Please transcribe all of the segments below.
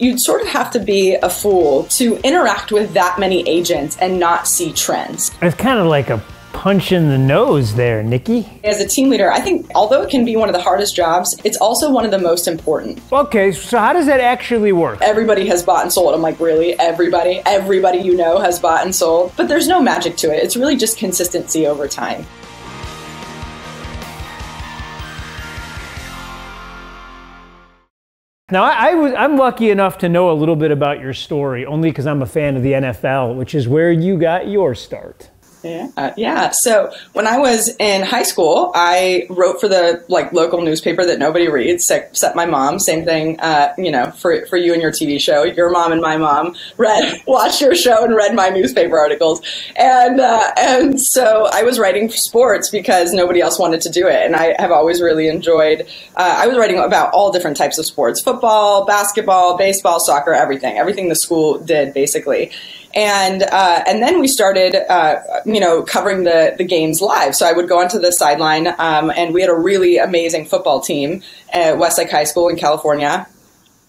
you'd sort of have to be a fool to interact with that many agents and not see trends. It's kind of like a punch in the nose there, Nikki. As a team leader, I think although it can be one of the hardest jobs, it's also one of the most important. Okay, so how does that actually work? Everybody has bought and sold. I'm like, really? Everybody? Everybody you know has bought and sold. But there's no magic to it. It's really just consistency over time. Now, I, I was, I'm lucky enough to know a little bit about your story, only because I'm a fan of the NFL, which is where you got your start. Yeah, uh, yeah. So when I was in high school, I wrote for the like local newspaper that nobody reads, except my mom. Same thing, uh, you know, for for you and your TV show. Your mom and my mom read, watched your show, and read my newspaper articles. And uh, and so I was writing for sports because nobody else wanted to do it, and I have always really enjoyed. Uh, I was writing about all different types of sports: football, basketball, baseball, soccer, everything, everything the school did basically and uh, and then we started, uh, you know, covering the the games live. So I would go onto the sideline, um, and we had a really amazing football team at Westlake High School in California.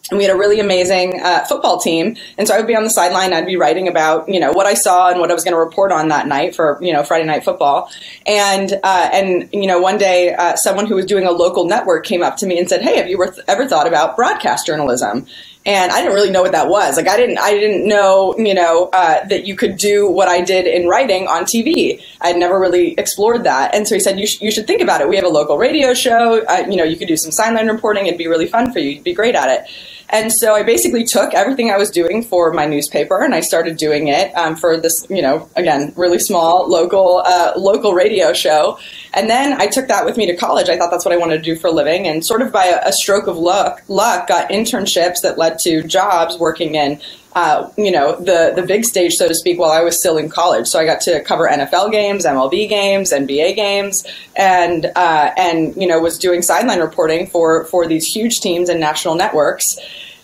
And we had a really amazing uh, football team, and so I would be on the sideline. I'd be writing about you know what I saw and what I was going to report on that night for you know Friday night football. And uh, and you know one day, uh, someone who was doing a local network came up to me and said, "Hey, have you ever thought about broadcast journalism?" And I didn't really know what that was. Like I didn't, I didn't know, you know, uh, that you could do what I did in writing on TV. I'd never really explored that, and so he said, "You, sh- you should think about it. We have a local radio show. Uh, you know, you could do some sign language reporting. It'd be really fun for you. You'd be great at it." And so I basically took everything I was doing for my newspaper and I started doing it um, for this, you know, again, really small local uh, local radio show. And then I took that with me to college. I thought that's what I wanted to do for a living, and sort of by a, a stroke of luck, luck got internships that led to jobs working in uh, you know, the the big stage, so to speak, while I was still in college. So I got to cover NFL games, MLB games, NBA games, and uh, and you know was doing sideline reporting for for these huge teams and national networks.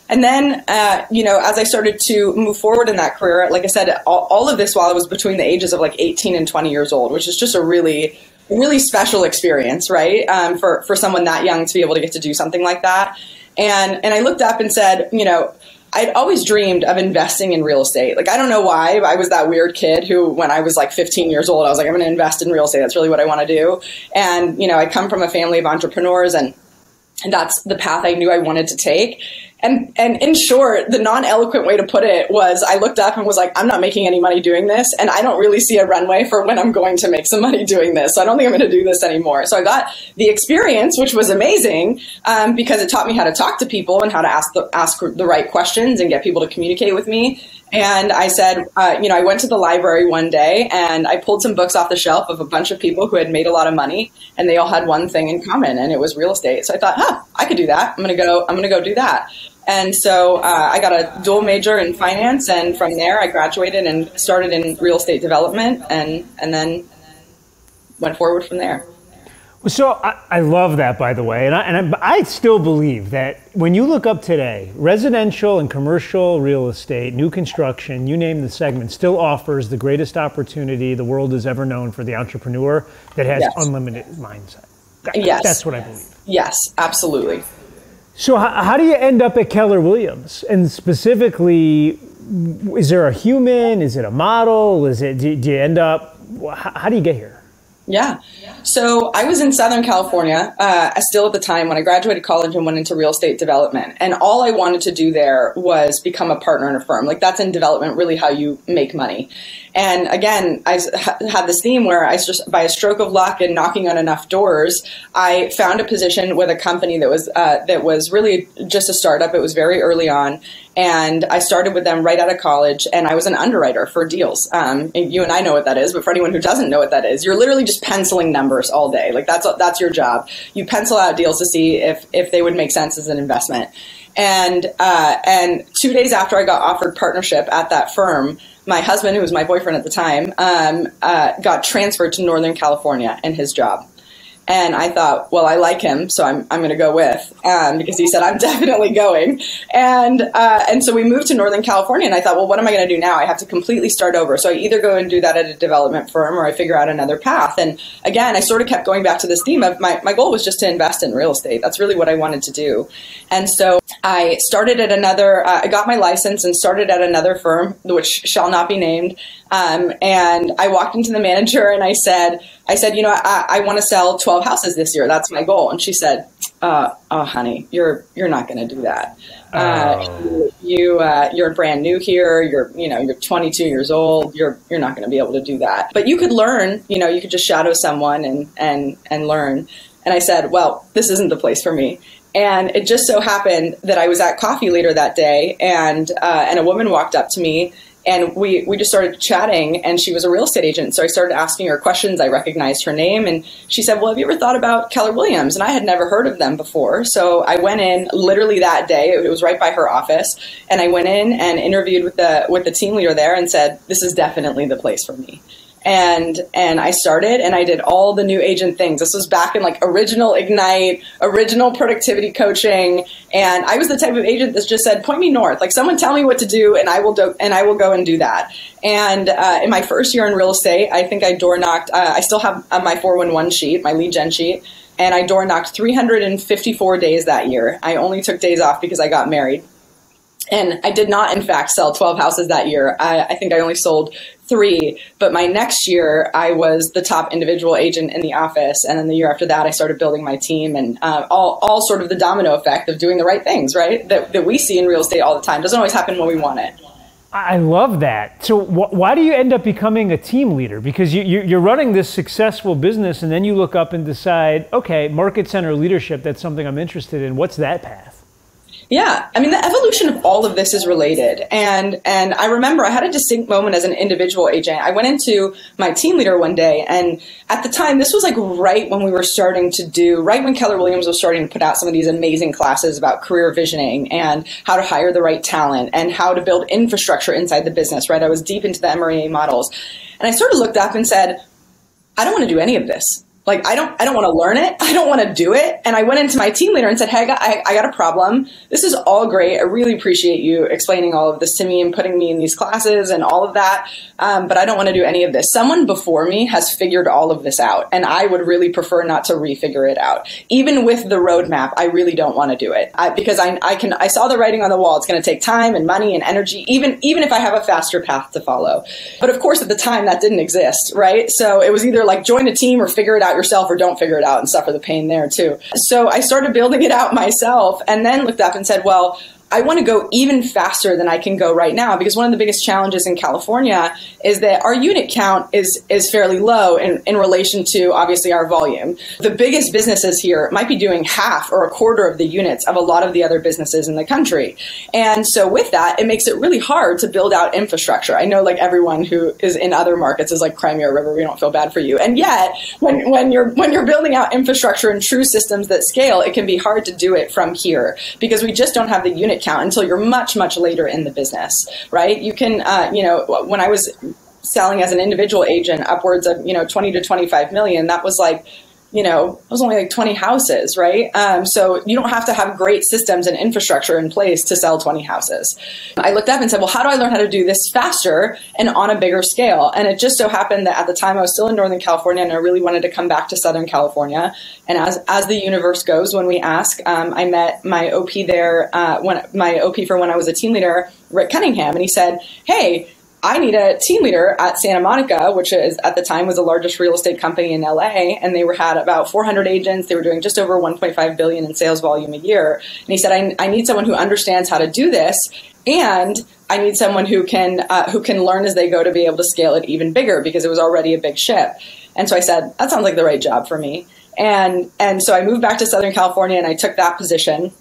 And then, uh, you know, as I started to move forward in that career, like I said, all, all, of this while I was between the ages of like 18 and 20 years old, which is just a really, really special experience, right? Um, for, for someone that young to be able to get to do something like that. And, and I looked up and said, you know, I'd always dreamed of investing in real estate. Like, I don't know why. I was that weird kid who, when I was like 15 years old, I was like, I'm going to invest in real estate. That's really what I want to do. And, you know, I come from a family of entrepreneurs and, and that's the path I knew I wanted to take. And and in short, the non-eloquent way to put it was I looked up and was like, I'm not making any money doing this, and I don't really see a runway for when I'm going to make some money doing this. So I don't think I'm going to do this anymore. So I got the experience, which was amazing um, because it taught me how to talk to people and how to ask the ask the right questions and get people to communicate with me. And I said, uh, you know, I went to the library one day and I pulled some books off the shelf of a bunch of people who had made a lot of money, and they all had one thing in common, and it was real estate. So I thought, huh, I could do that. I'm gonna go. I'm gonna go do that. And so uh, I got a dual major in finance, and from there I graduated and started in real estate development, and and then went forward from there. Well, So I, I, love that, by the way, and, I, and I, I, still believe that when you look up today, residential and commercial real estate, new construction, you name the segment, still offers the greatest opportunity the world has ever known for the entrepreneur that has yes. unlimited mindset. yes, that's what I believe. Yes, absolutely. So how, how do you end up at Keller Williams, and specifically, is there a human? Is it a model? Is it? Do, do you end up? How, how do you get here? Yeah. So I was in Southern California, uh, still at the time when I graduated college and went into real estate development. And all I wanted to do there was become a partner in a firm. Like that's in development, really how you make money. And again, I had this theme where I just, by a stroke of luck and knocking on enough doors, I found a position with a company that was uh, that was really just a startup. It was very early on, and I started with them right out of college. And I was an underwriter for deals. Um, and you and I know what that is, but for anyone who doesn't know what that is, you're literally just penciling numbers all day. Like that's that's your job. You pencil out deals to see if if they would make sense as an investment. And uh, and two days after I got offered partnership at that firm my husband, who was my boyfriend at the time, um, uh, got transferred to Northern California in his job. And I thought, well, I like him, so I'm, I'm going to go with um, because he said I'm definitely going. And uh, and so we moved to Northern California, and I thought, well, what am I going to do now? I have to completely start over. So I either go and do that at a development firm, or I figure out another path. And again, I sort of kept going back to this theme of my my goal was just to invest in real estate. That's really what I wanted to do. And so I started at another. Uh, I got my license and started at another firm, which shall not be named. Um, and I walked into the manager and I said, I said, you know, I, I want to sell 12 houses this year. That's my goal. And she said, uh, oh, honey, you're, you're not going to do that. Uh, oh. you, uh, you're brand new here. You're, you know, you're 22 years old. You're, you're not going to be able to do that. But you could learn, you know, you could just shadow someone and, and, and learn. And I said, well, this isn't the place for me. And it just so happened that I was at Coffee later that day, and uh, and a woman walked up to me and we we just started chatting and she was a real estate agent. So i started asking her questions. I recognized her name and she said well have you ever thought about keller williams? And i had never heard of them before. So i went in literally that day. It was right by her office. And i went in and interviewed with the with the team leader there and said this is definitely the place for me and and I started and I did all the new agent things. This was back in like original Ignite, original productivity coaching, and I was the type of agent that just said, "Point me north." Like someone tell me what to do, and I will do, and I will go and do that. And uh, in my first year in real estate, I think I door knocked. Uh, I still have uh, my 411 sheet, my lead gen sheet, and I door knocked 354 days that year. I only took days off because I got married. And I did not, in fact, sell 12 houses that year. I, I, think I only sold three. But my next year, I was the top individual agent in the office. And then the year after that, I started building my team and uh, all, all sort of the domino effect of doing the right things, right? That, that we see in real estate all the time. Doesn't always happen when we want it. I love that. So, wh- why do you end up becoming a team leader? Because you, you, are running this successful business, and then you look up and decide, okay, market center leadership, that's something I'm interested in. What's that path? Yeah, I mean the evolution of all of this is related, and and I remember I had a distinct moment as an individual agent. I went into my team leader one day, and at the time this was like right when we were starting to do, right when Keller Williams was starting to put out some of these amazing classes about career visioning and how to hire the right talent and how to build infrastructure inside the business. Right, I was deep into the MREA models, and I sort of looked up and said, I don't want to do any of this like I don't I don't want to learn it. I don't want to do it. And I went into my team leader and said, "Hey, I got, I, I got a problem. This is all great. I really appreciate you explaining all of this to me and putting me in these classes and all of that. Um, but I don't want to do any of this. Someone before me has figured all of this out, and I would really prefer not to refigure it out. Even with the roadmap, I really don't want to do it I, because I I can I saw the writing on the wall. It's going to take time and money and energy, even even if I have a faster path to follow. But of course, at the time, that didn't exist, right? So it was either like join a team or figure it out yourself or don't figure it out and suffer the pain there too. So I started building it out myself and then looked up and said, well, I want to go even faster than I can go right now because one of the biggest challenges in California is that our unit count is is fairly low in, in relation to obviously our volume. The biggest businesses here might be doing half or a quarter of the units of a lot of the other businesses in the country. And so with that, it makes it really hard to build out infrastructure. I know like everyone who is in other markets is like cry me a river, we don't feel bad for you. And yet when, when you're when you're building out infrastructure and true systems that scale, it can be hard to do it from here because we just don't have the unit count until you're much, much later in the business, right? You can, uh, you know, when I was selling as an individual agent upwards of, you know, 20 to 25 million, that was like you know, it was only like 20 houses, right? Um, so you don't have to have great systems and infrastructure in place to sell 20 houses. I looked up and said, well, how do I learn how to do this faster and on a bigger scale? And it just so happened that at the time I was still in Northern California and I really wanted to come back to Southern California. And as, as the universe goes, when we ask, um, I met my OP there, uh, when my OP for when I was a team leader, Rick Cunningham, and he said, hey, I need a team leader at Santa Monica, which is at the time was the largest real estate company in LA, and they were had about 400 agents. They were doing just over 1.5 billion in sales volume a year. And he said, I, I need someone who understands how to do this, and I need someone who can uh, who can learn as they go to be able to scale it even bigger because it was already a big ship. And so I said, that sounds like the right job for me. And and so I moved back to Southern California and I took that position.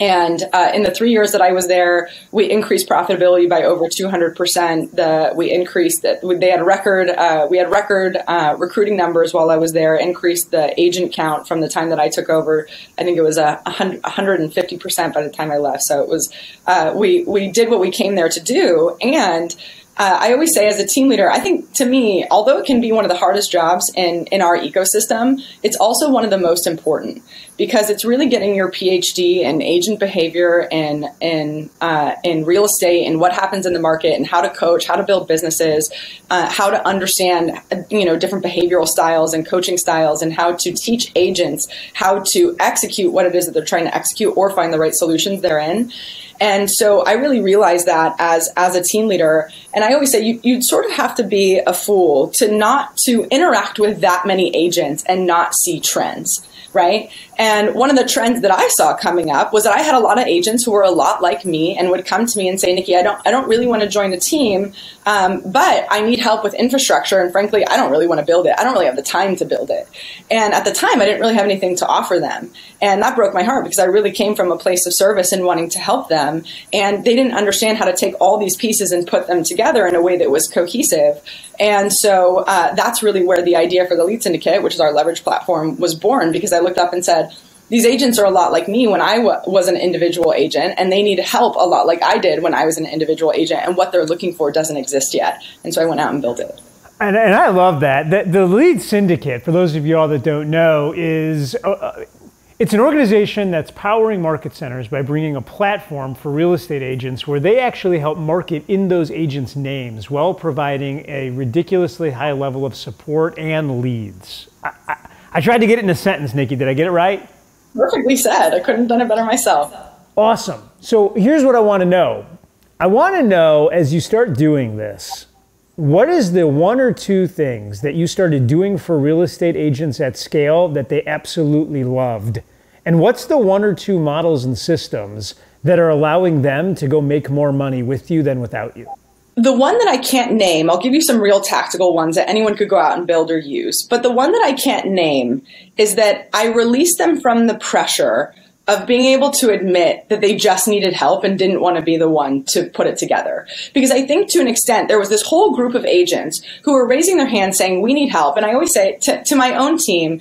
And uh, in the three years that I was there, we increased profitability by over 200%. We increased it. They had record, uh, we had record uh, recruiting numbers while I was there, increased the agent count from the time that I took over. I think it was a 150% by the time I left. So it was, uh, we, we did what we came there to do. And uh, I always say, as a team leader, I think to me, although it can be one of the hardest jobs in, in our ecosystem, it's also one of the most important because it's really getting your PhD in agent behavior and in uh, in real estate and what happens in the market and how to coach, how to build businesses, uh, how to understand you know different behavioral styles and coaching styles, and how to teach agents how to execute what it is that they're trying to execute or find the right solutions they're in. And so I really realized that as as a team leader, and I always say you you sort of have to be a fool to not to interact with that many agents and not see trends right? And one of the trends that I saw coming up was that I had a lot of agents who were a lot like me and would come to me and say, Nikki, I don't, I don't really want to join a team, um, but I need help with infrastructure. And frankly, I don't really want to build it. I don't really have the time to build it. And at the time, I didn't really have anything to offer them. And that broke my heart because I really came from a place of service and wanting to help them. And they didn't understand how to take all these pieces and put them together in a way that was cohesive. And so uh, that's really where the idea for the Lead Syndicate, which is our leverage platform, was born because I looked up and said, these agents are a lot like me when I w- was an individual agent, and they need help a lot like I did when I was an individual agent, and what they're looking for doesn't exist yet. And so I went out and built it. And, and I love that. The, the Lead Syndicate, for those of you all that don't know, is uh, uh it's an organization that's powering market centers by bringing a platform for real estate agents where they actually help market in those agents' names while providing a ridiculously high level of support and leads. I, I, I tried to get it in a sentence, Nikki. Did I get it right? Perfectly said. I couldn't have done it better myself. Awesome. So here's what I want to know. I want to know as you start doing this, what is the one or two things that you started doing for real estate agents at scale that they absolutely loved? And what's the one or two models and systems that are allowing them to go make more money with you than without you? The one that I can't name, I'll give you some real tactical ones that anyone could go out and build or use. But the one that I can't name is that I released them from the pressure of being able to admit that they just needed help and didn't want to be the one to put it together. Because I think to an extent, there was this whole group of agents who were raising their hands saying, we need help. And I always say to, to my own team,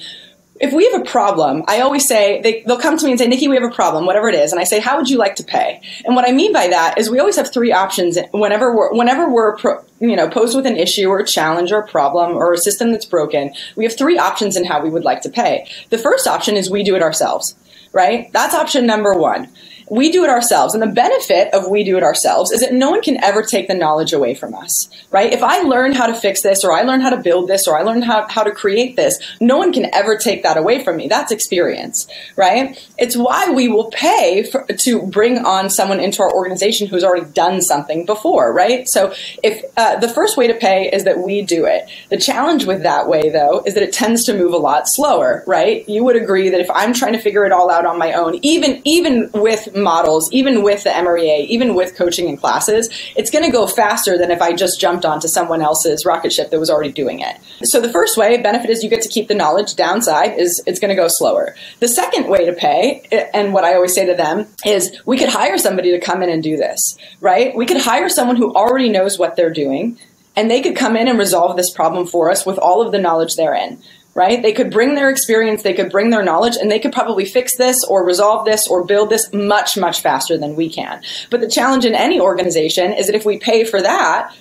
if we have a problem, I always say they, will come to me and say, Nikki, we have a problem, whatever it is. And I say, how would you like to pay? And what I mean by that is we always have three options whenever we're, whenever we're, pro, you know, posed with an issue or a challenge or a problem or a system that's broken. We have three options in how we would like to pay. The first option is we do it ourselves right? That's option number one we do it ourselves. And the benefit of we do it ourselves is that no one can ever take the knowledge away from us, right? If I learn how to fix this or I learn how to build this or I learn how, how to create this, no one can ever take that away from me. That's experience, right? It's why we will pay for, to bring on someone into our organization who's already done something before, right? So if uh, the first way to pay is that we do it. The challenge with that way though is that it tends to move a lot slower, right? You would agree that if I'm trying to figure it all out on my own, even, even with models, even with the MREA, even with coaching and classes, it's going to go faster than if I just jumped onto someone else's rocket ship that was already doing it. So the first way, benefit is you get to keep the knowledge. Downside is it's going to go slower. The second way to pay, eh, and what I always say to them is we could hire somebody to come in and do this, right? We could hire someone who already knows what they're doing and they could come in and resolve this problem for us with all of the knowledge they're in right? They could bring their experience, they could bring their knowledge, and they could probably fix this or resolve this or build this much, much faster than we can. But the challenge in any organization is that if we pay for that,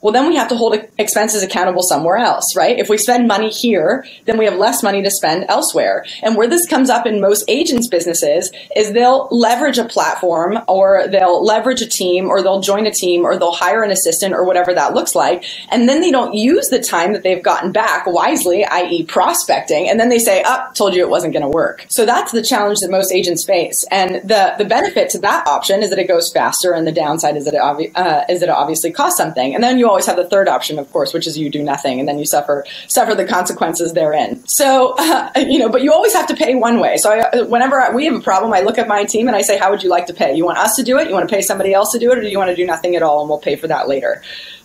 well, then we have to hold expenses accountable somewhere else, right? If we spend money here, then we have less money to spend elsewhere. And where this comes up in most agents' businesses is they'll leverage a platform or they'll leverage a team or they'll join a team or they'll hire an assistant or whatever that looks like. And then they don't use the time that they've gotten back wisely, i.e. prospecting. And then they say, up, oh, told you it wasn't going to work. So that's the challenge that most agents face. And the, the benefit to that option is that it goes faster and the downside is that it, obvi- uh, is that it obviously costs something. And then you always have the third option, of course, which is you do nothing and then you suffer suffer the consequences therein. So, uh, you know, but you always have to pay one way. So, I, whenever I, we have a problem, I look at my team and I say, "How would you like to pay? You want us to do it? You want to pay somebody else to do it, or do you want to do nothing at all and we'll pay for that later?"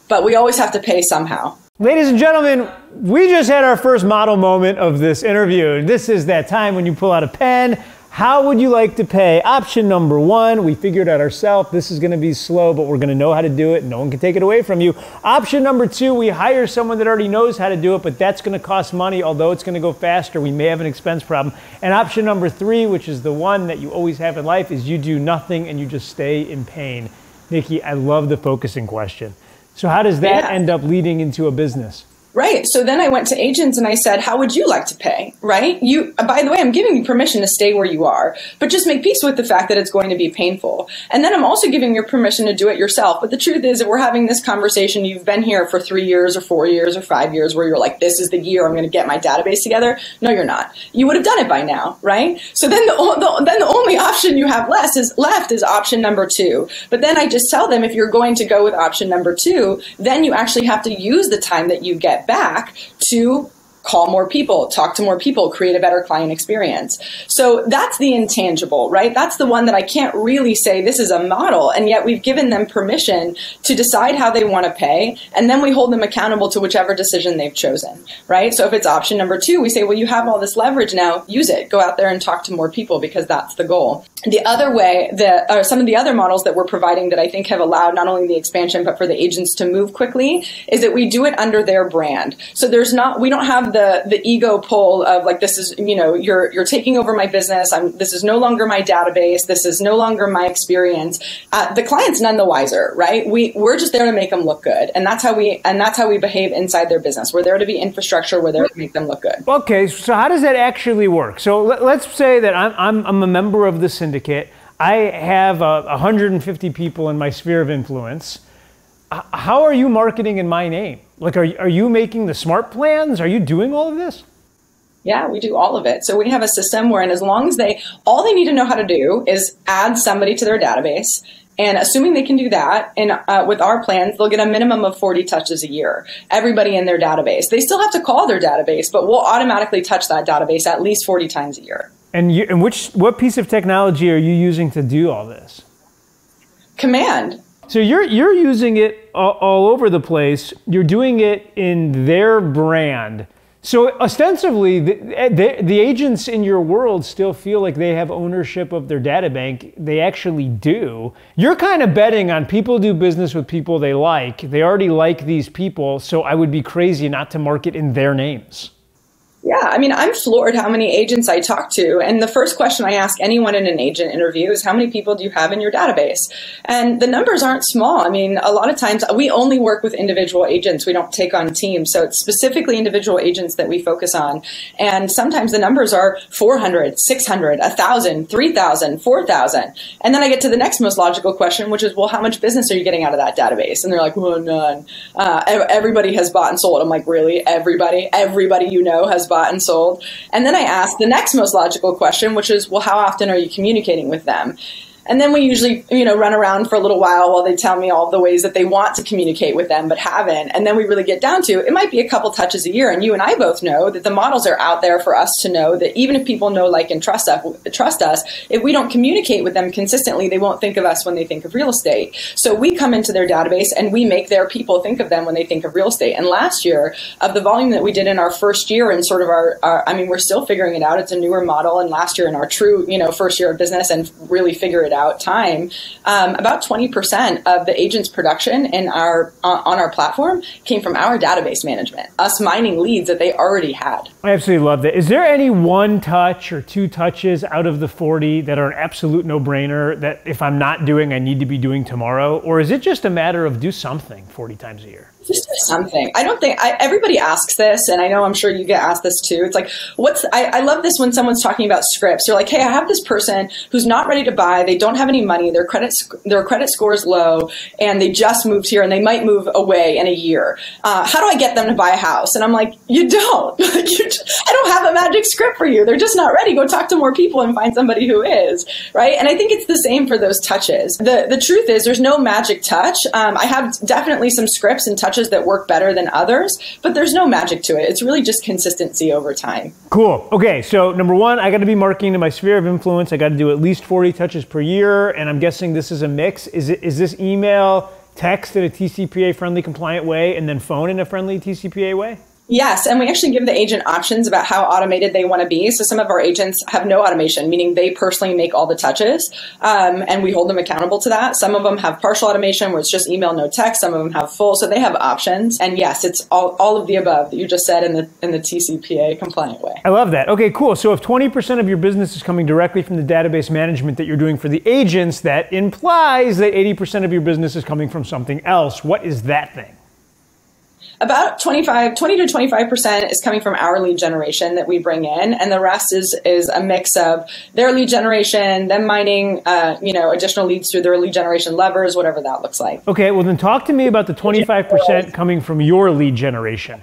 But we always have to pay somehow. Ladies and gentlemen, we just had our first model moment of this interview. This is that time when you pull out a pen how would you like to pay? Option number one, we figured out ourselves. This is going to be slow, but we're going to know how to do it. No one can take it away from you. Option number two, we hire someone that already knows how to do it, but that's going to cost money. Although it's going to go faster, we may have an expense problem. And option number three, which is the one that you always have in life, is you do nothing and you just stay in pain. Nikki, I love the focusing question. So how does that Yeah. end up leading into a business? Right. So then I went to agents and I said, "How would you like to pay?" Right? You. Uh, by the way, I'm giving you permission to stay where you are, but just make peace with the fact that it's going to be painful. And then I'm also giving you permission to do it yourself. But the truth is, if we're having this conversation, you've been here for three years or four years or five years, where you're like, "This is the year I'm going to get my database together." No, you're not. You would have done it by now, right? So then the, the then the only option you have left is left is option number two. But then I just tell them if you're going to go with option number two, then you actually have to use the time that you get back to call more people, talk to more people, create a better client experience. So that's the intangible, right? That's the one that I can't really say this is a model. And yet we've given them permission to decide how they want to pay. And then we hold them accountable to whichever decision they've chosen, right? So if it's option number two, we say, well, you have all this leverage now, use it. Go out there and talk to more people because that's the goal. The other way that, or some of the other models that we're providing that I think have allowed not only the expansion, but for the agents to move quickly is that we do it under their brand. So there's not, we don't have the, the ego pull of like, this is, you know, you're, you're taking over my business. I'm, this is no longer my database. This is no longer my experience. Uh, the client's none the wiser, right? We, we're just there to make them look good. And that's how we, and that's how we behave inside their business. We're there to be infrastructure. We're there to make them look good. Okay, so how does that actually work? So let, us say that I'm, I'm, I'm a member of the syndicate. I have uh, 150 people in my sphere of influence. How are you marketing in my name? Like, are, you- are you making the smart plans? Are you doing all of this? Yeah, we do all of it. So we have a system wherein as long as they, all they need to know how to do is add somebody to their database. And assuming they can do that, and uh, with our plans, they'll get a minimum of 40 touches a year. Everybody in their database. They still have to call their database, but we'll automatically touch that database at least 40 times a year. And, you, and which, what piece of technology are you using to do all this? Command. So you're you're using it all, over the place. You're doing it in their brand. So ostensibly, the, eh, the, the agents in your world still feel like they have ownership of their data bank. They actually do. You're kind of betting on people do business with people they like. They already like these people, so I would be crazy not to market in their names. Yeah, I mean, I'm floored how many agents I talk to. And the first question I ask anyone in an agent interview is how many people do you have in your database? And the numbers aren't small. I mean, a lot of times we only work with individual agents. We don't take on teams. So it's specifically individual agents that we focus on. And sometimes the numbers are 400, 600, 1,000, 3,000, 4,000. And then I get to the next most logical question, which is, well, how much business are you getting out of that database? And they're like, well, none. Uh, everybody has bought and sold. I'm like, really? Everybody? Everybody you know has bought and sold. And then I ask the next most logical question, which is, well, how often are you communicating with them? And then we usually, you know, run around for a little while while they tell me all the ways that they want to communicate with them but haven't. And then we really get down to it might be a couple touches a year. And you and I both know that the models are out there for us to know that even if people know, like, and trust us, trust us, if we don't communicate with them consistently, they won't think of us when they think of real estate. So we come into their database and we make their people think of them when they think of real estate. And last year, of the volume that we did in our first year and sort of our, our I mean, we're still figuring it out. It's a newer model. And last year in our true, you know, first year of business and really figure it out time, um, about 20% of the agent's production in our on, our platform came from our database management, us mining leads that they already had. I absolutely love that. Is there any one touch or two touches out of the 40 that are an absolute no brainer that if I'm not doing, I need to be doing tomorrow? Or is it just a matter of do something 40 times a year? Just something. I don't think I, everybody asks this, and I know I'm sure you get asked this too. It's like, what's I, I, love this when someone's talking about scripts. They're like, hey, I have this person who's not ready to buy. They don't have any money. Their credit their credit score is low, and they just moved here, and they might move away in a year. Uh, how do I get them to buy a house? And I'm like, you don't. you I don't have a magic script for you. They're just not ready. Go talk to more people and find somebody who is right. And I think it's the same for those touches. the The truth is, there's no magic touch. Um, I have definitely some scripts and touches that work better than others, but there's no magic to it. It's really just consistency over time. Cool. Okay, so number one, I got to be marketing to my sphere of influence. I got to do at least 40 touches per year, and I'm guessing this is a mix. Is it is this email, text in a TCPA friendly compliant way, and then phone in a friendly TCPA way? Yes, and we actually give the agent options about how automated they want to be. So some of our agents have no automation, meaning they personally make all the touches, um, and we hold them accountable to that. Some of them have partial automation, where it's just email, no text. Some of them have full, so they have options. And yes, it's all, all of the above that you just said in the in the TCPA compliant way. I love that. Okay, cool. So if twenty percent of your business is coming directly from the database management that you're doing for the agents, that implies that eighty percent of your business is coming from something else. What is that thing? About 25 20 to 25% is coming from our lead generation that we bring in and the rest is is a mix of their lead generation them mining uh, you know additional leads through their lead generation levers whatever that looks like. Okay well then talk to me about the 25% coming from your lead generation.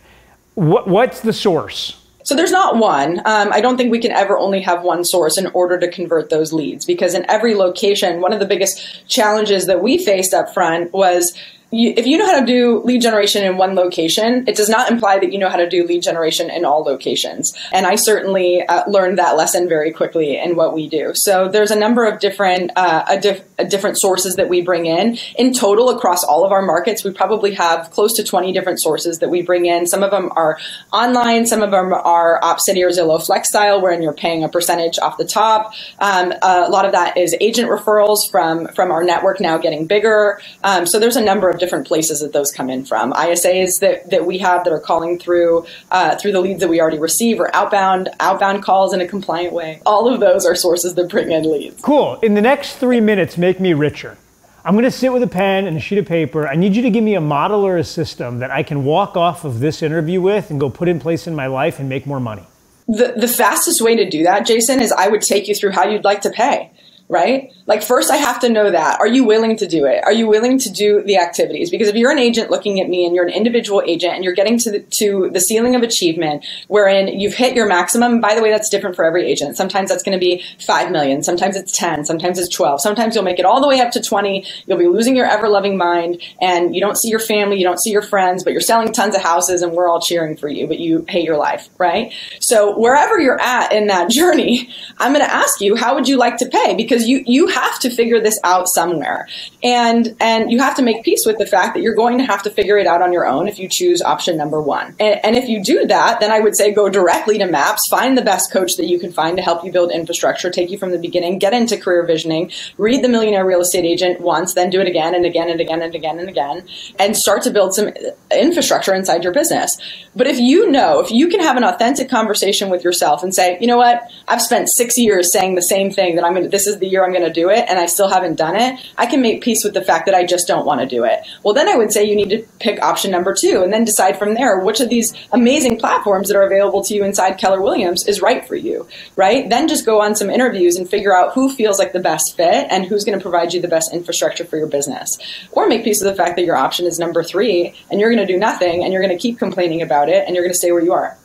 What, what's the source? So there's not one. Um, I don't think we can ever only have one source in order to convert those leads because in every location, one of the biggest challenges that we faced up front was you, if you know how to do lead generation in one location, it does not imply that you know how to do lead generation in all locations. And I certainly uh, learned that lesson very quickly in what we do. So there's a number of different uh, diff- different sources that we bring in. In total, across all of our markets, we probably have close to 20 different sources that we bring in. Some of them are online, some of them are Opcity or Zillow Flex style, wherein you're paying a percentage off the top. Um, a lot of that is agent referrals from from our network now getting bigger. Um, so there's a number of different places that those come in from. ISAs that, that we have that are calling through uh, through the leads that we already receive or outbound outbound calls in a compliant way. All of those are sources that bring in leads. Cool. In the next three minutes, make me richer. I'm going to sit with a pen and a sheet of paper. I need you to give me a model or a system that I can walk off of this interview with and go put in place in my life and make more money. The, the fastest way to do that, Jason, is I would take you through how you'd like to pay right? Like first I have to know that. Are you willing to do it? Are you willing to do the activities? Because if you're an agent looking at me and you're an individual agent and you're getting to the, to the ceiling of achievement wherein you've hit your maximum, by the way, that's different for every agent. Sometimes that's going to be 5 million, sometimes it's 10, sometimes it's 12. Sometimes you'll make it all the way up to 20. You'll be losing your ever loving mind and you don't see your family, you don't see your friends, but you're selling tons of houses and we're all cheering for you, but you hate your life, right? So wherever you're at in that journey, I'm going to ask you, how would you like to pay? Because you you have to figure this out somewhere, and and you have to make peace with the fact that you're going to have to figure it out on your own if you choose option number one. And, and if you do that, then I would say go directly to Maps, find the best coach that you can find to help you build infrastructure, take you from the beginning, get into career visioning, read the Millionaire Real Estate Agent once, then do it again and again and again and again and again, and start to build some infrastructure inside your business. But if you know, if you can have an authentic conversation with yourself and say, you know what, I've spent six years saying the same thing that I'm going to, this is the year I'm going to do it, and I still haven't done it, I can make peace with the fact that I just don't want to do it. Well, then I would say you need to pick option number two and then decide from there which of these amazing platforms that are available to you inside Keller Williams is right for you, right? Then just go on some interviews and figure out who feels like the best fit and who's going to provide you the best infrastructure for your business. Or make peace with the fact that your option is number three and you're going to do nothing and you're going to keep complaining about it and you're going to stay where you are.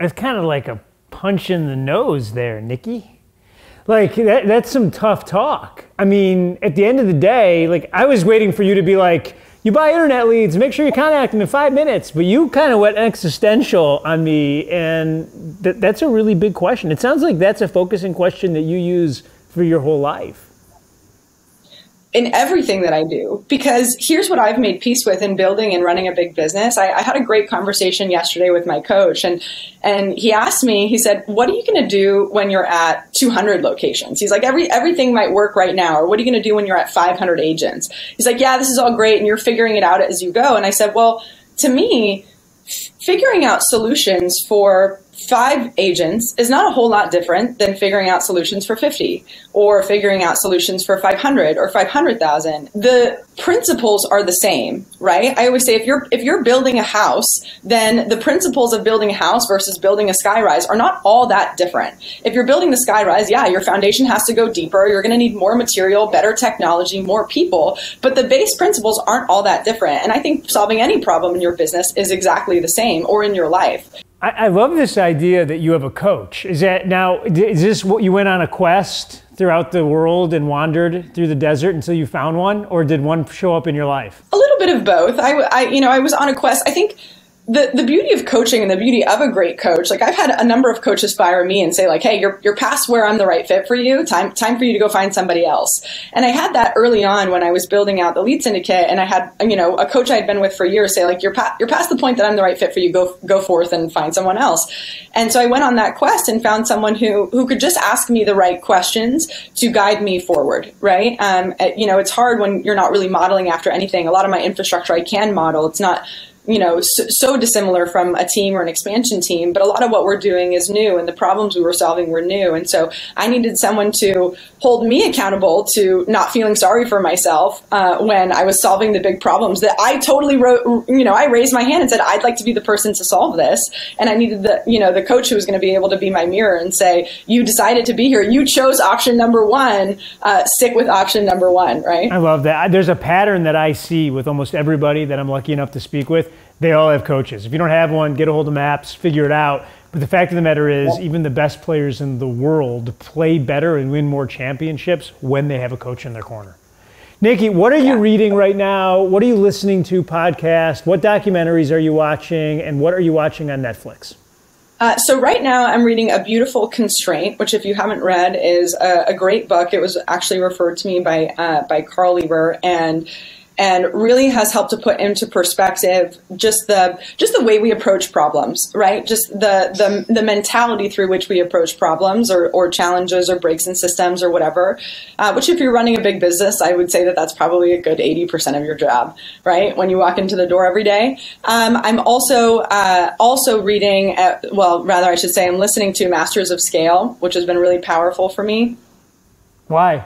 It's kind of like a punch in the nose there, Nikki. Like that, that's some tough talk. I mean, at the end of the day, like I was waiting for you to be like, you buy internet leads, make sure you contact them in five minutes. But you kind of went existential on me, and th- that's a really big question. It sounds like that's a focusing question that you use for your whole life in everything that I do. Because here's what I've made peace with in building and running a big business. I, I, had a great conversation yesterday with my coach, and and he asked me. He said, "What are you going to do when you're at 200 locations?" He's like, "Every everything might work right now, or what are you going to do when you're at 500 agents?" He's like, "Yeah, this is all great, and you're figuring it out as you go." And I said, "Well, to me." Figuring out solutions for five agents is not a whole lot different than figuring out solutions for 50 or figuring out solutions for 500 or 500,000. The principles are the same, right? I always say if you're if you're building a house, then the principles of building a house versus building a skyrise are not all that different. If you're building the skyrise, yeah, your foundation has to go deeper. You're going to need more material, better technology, more people, but the base principles aren't all that different. And I think solving any problem in your business is exactly the same or in your life. I, I love this idea that you have a coach. Is that now, is this what you went on a quest throughout the world and wandered through the desert until you found one, or did one show up in your life? A little bit of both. I, I you know, I was on a quest. I think the, the beauty of coaching and the beauty of a great coach, like I've had a number of coaches fire me and say like, Hey, you're, you're past where I'm the right fit for you. Time, time for you to go find somebody else. And I had that early on when I was building out the lead syndicate and I had, you know, a coach I had been with for years say like, you're, you're past the point that I'm the right fit for you. Go, go forth and find someone else. And so I went on that quest and found someone who, who could just ask me the right questions to guide me forward. Right. Um, you know, it's hard when you're not really modeling after anything. A lot of my infrastructure I can model. It's not you know so, so, dissimilar from a team or an expansion team but a lot of what we're doing is new and the problems we were solving were new. And so i needed someone to hold me accountable to not feeling sorry for myself uh, when i was solving the big problems that i totally wrote you know i raised my hand and said i'd like to be the person to solve this. And i needed the you know the coach who was going to be able to be my mirror and say you decided to be here. You chose option number one uh, stick with option number one right? I love that. There's a pattern that i see with almost everybody that i'm lucky enough to speak with they all have coaches. If you don't have one, get a hold of Maps, figure it out. But the fact of the matter is, even the best players in the world play better and win more championships when they have a coach in their corner. Nikki, what are you reading right now? What are you listening to podcast? What documentaries are you watching? And what are you watching on Netflix? Uh, so right now I'm reading A Beautiful Constraint, which if you haven't read is a, a great book. It was actually referred to me by uh, by Carl Liebert and and really has helped to put into perspective just the just the way we approach problems, right? Just the the, the mentality through which we approach problems or, or challenges or breaks in systems or whatever. Uh, which, if you're running a big business, I would say that that's probably a good eighty percent of your job, right? When you walk into the door every day. Um, I'm also uh, also reading, at, well, rather I should say, I'm listening to Masters of Scale, which has been really powerful for me. Why?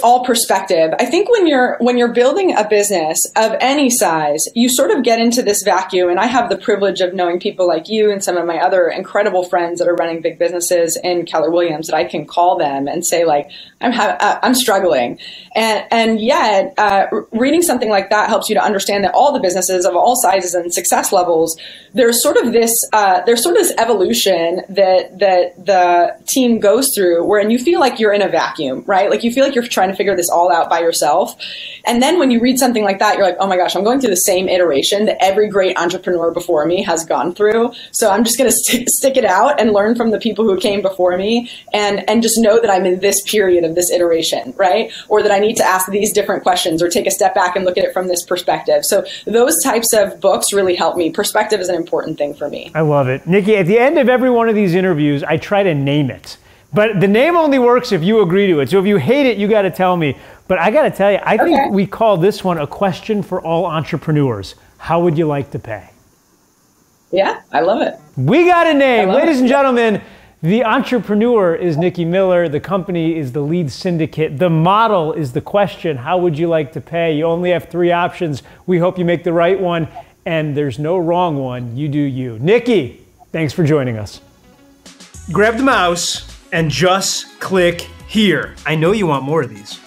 It's all perspective. I think when you're when you're building a business of any size you sort of get into this vacuum and i have the privilege of knowing people like you and some of my other incredible friends that are running big businesses in keller williams that i can call them and say like i'm ha- uh, i'm struggling. And and yet uh, reading something like that helps you to understand that all the businesses of all sizes and success levels there's sort of this uh, there's sort of this evolution that that the team goes through wherein you feel like you're in a vacuum right? Like you feel like you're trying to figure this all out by yourself. And then when you read something like that, you're like, oh my gosh, I'm going through the same iteration that every great entrepreneur before me has gone through. So I'm just going to st- stick it out and learn from the people who came before me and, and just know that I'm in this period of this iteration, right? Or that I need to ask these different questions or take a step back and look at it from this perspective. So those types of books really help me. Perspective is an important thing for me. I love it. Nikki, at the end of every one of these interviews, I try to name it. But the name only works if you agree to it. So if you hate it, you got to tell me. But I got to tell you, I okay. think we call this one a question for all entrepreneurs. How would you like to pay? Yeah, I love it. We got a name. Ladies it. and gentlemen, the entrepreneur is Nikki Miller. The company is the lead syndicate. The model is the question How would you like to pay? You only have three options. We hope you make the right one. And there's no wrong one. You do you. Nikki, thanks for joining us. Grab the mouse and just click here. I know you want more of these.